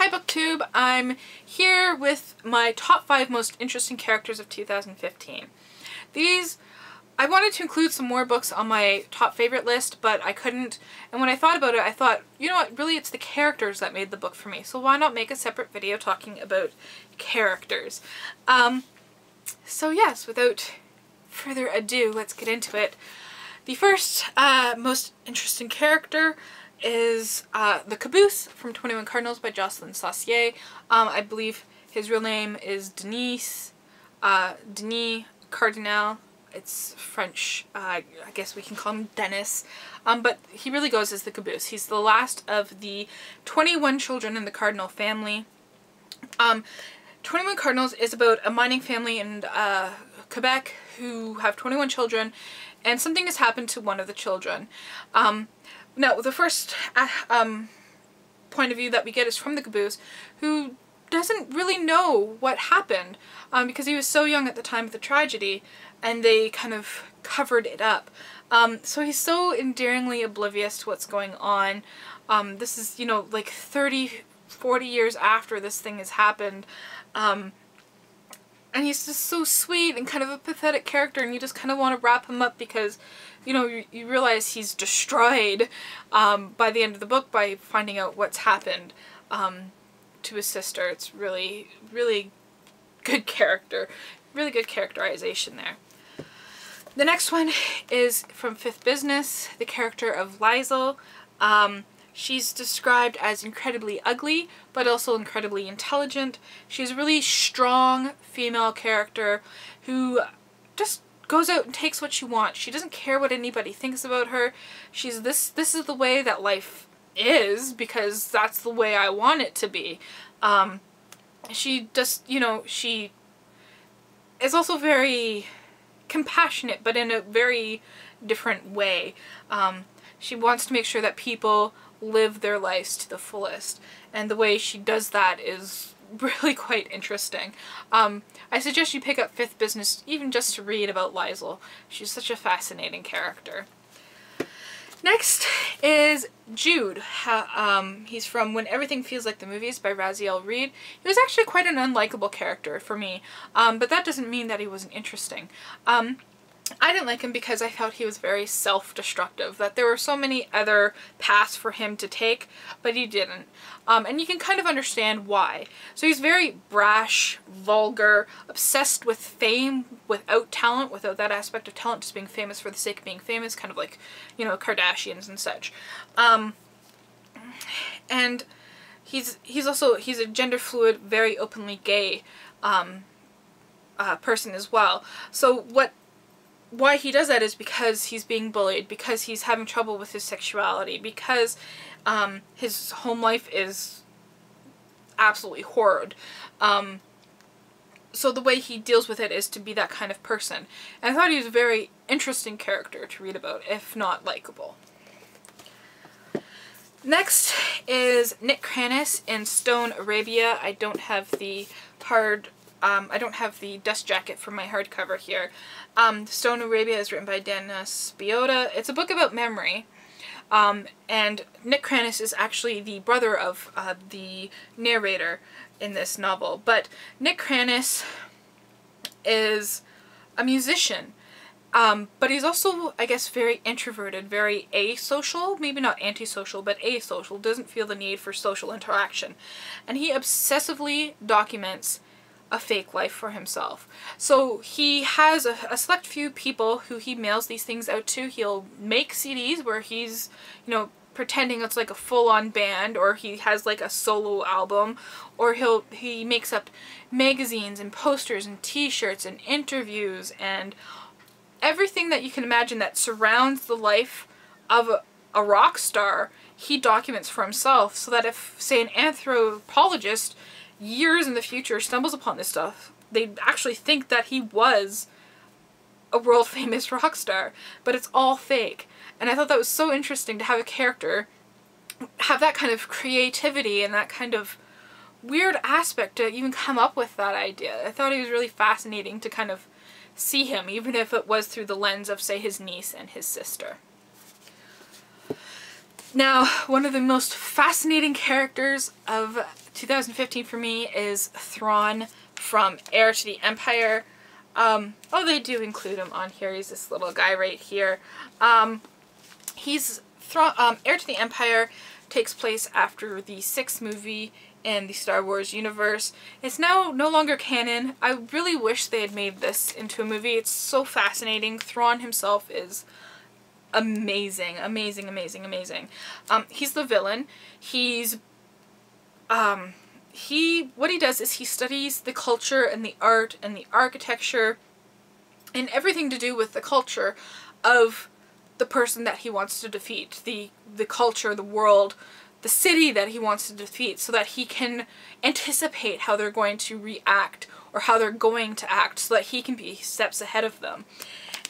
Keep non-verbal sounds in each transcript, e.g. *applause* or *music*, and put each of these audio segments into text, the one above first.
Hi BookTube, I'm here with my top 5 most interesting characters of 2015. These, I wanted to include some more books on my top favorite list, but I couldn't, and when I thought about it, I thought, you know what, really it's the characters that made the book for me, so why not make a separate video talking about characters. Um, so yes, without further ado, let's get into it. The first uh, most interesting character is uh, The Caboose from 21 Cardinals by Jocelyne Saucier. Um, I believe his real name is Denise, uh, Denis Cardinal. It's French, uh, I guess we can call him Dennis. Um, but he really goes as the Caboose. He's the last of the 21 children in the Cardinal family. Um, 21 Cardinals is about a mining family in uh, Quebec who have 21 children and something has happened to one of the children. Um, now, the first uh, um, point of view that we get is from the caboose, who doesn't really know what happened um, because he was so young at the time of the tragedy and they kind of covered it up. Um, so he's so endearingly oblivious to what's going on. Um, this is, you know, like 30, 40 years after this thing has happened. And he's just so sweet and kind of a pathetic character and you just kind of want to wrap him up because you know you, you realize he's destroyed um, by the end of the book by finding out what's happened um, to his sister. It's really really good character. Really good characterization there. The next one is from Fifth Business the character of Liesl um, She's described as incredibly ugly, but also incredibly intelligent. She's a really strong female character who just goes out and takes what she wants. She doesn't care what anybody thinks about her. She's this this is the way that life is because that's the way I want it to be. Um, she just, you know, she is also very compassionate, but in a very different way. Um, she wants to make sure that people live their lives to the fullest. And the way she does that is *laughs* really quite interesting. Um, I suggest you pick up Fifth Business even just to read about Liesl. She's such a fascinating character. Next is Jude. Um, he's from When Everything Feels Like the Movies by Raziel Reid. He was actually quite an unlikable character for me, um, but that doesn't mean that he wasn't interesting. Um, I didn't like him because I felt he was very self-destructive, that there were so many other paths for him to take, but he didn't. Um, and you can kind of understand why. So he's very brash, vulgar, obsessed with fame without talent, without that aspect of talent, just being famous for the sake of being famous, kind of like, you know, Kardashians and such. Um, and he's he's also, he's a gender fluid, very openly gay um, uh, person as well. So what why he does that is because he's being bullied, because he's having trouble with his sexuality, because um, his home life is absolutely horrid. Um, so the way he deals with it is to be that kind of person. And I thought he was a very interesting character to read about, if not likable. Next is Nik Kranis in Stone Arabia. I don't have the hard um, I don't have the dust jacket for my hardcover here. Um, Stone Arabia is written by Dana Spiotta. It's a book about memory. Um, and Nik Kranis is actually the brother of uh, the narrator in this novel. But Nik Kranis is a musician. Um, but he's also, I guess, very introverted, very asocial, maybe not antisocial, but asocial, doesn't feel the need for social interaction. And he obsessively documents a fake life for himself. So he has a, a, select few people who he mails these things out to. He'll make CDs where he's, you know, pretending it's like a full-on band or he has like a solo album or he'll he makes up magazines and posters and t-shirts and interviews and everything that you can imagine that surrounds the life of a, a rock star he documents for himself so that if say an anthropologist years in the future stumbles upon this stuff, they actually think that he was a world *laughs* famous rock star, but it's all fake. And I thought that was so interesting to have a character have that kind of creativity and that kind of weird aspect to even come up with that idea. I thought it was really fascinating to kind of see him, even if it was through the lens of, say, his niece and his sister. Now, one of the most fascinating characters of 2015 for me is Thrawn from Heir to the Empire. Um, oh, they do include him on here. He's this little guy right here. Um, he's Thrawn, um, Heir to the Empire takes place after the sixth movie in the Star Wars universe. It's now no longer canon. I really wish they had made this into a movie. It's so fascinating. Thrawn himself is amazing, amazing, amazing, amazing. Um, he's the villain. He's, um, he, what he does is he studies the culture and the art and the architecture and everything to do with the culture of the person that he wants to defeat. The, the culture, the world, the city that he wants to defeat so that he can anticipate how they're going to react or how they're going to act so that he can be steps ahead of them.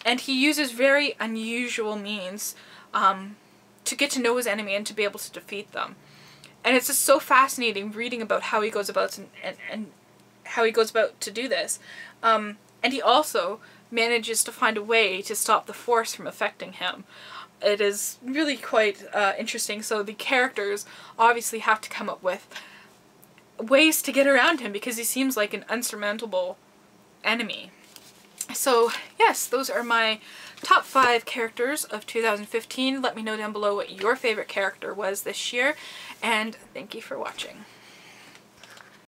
And he uses very unusual means um, to get to know his enemy and to be able to defeat them. And it's just so fascinating reading about how he goes about and, and, and how he goes about to do this. Um, and he also manages to find a way to stop the force from affecting him. It is really quite uh, interesting. So the characters obviously have to come up with ways to get around him because he seems like an unsurmountable enemy. So yes, those are my top five characters of 2015. Let me know down below what your favorite character was this year, and thank you for watching.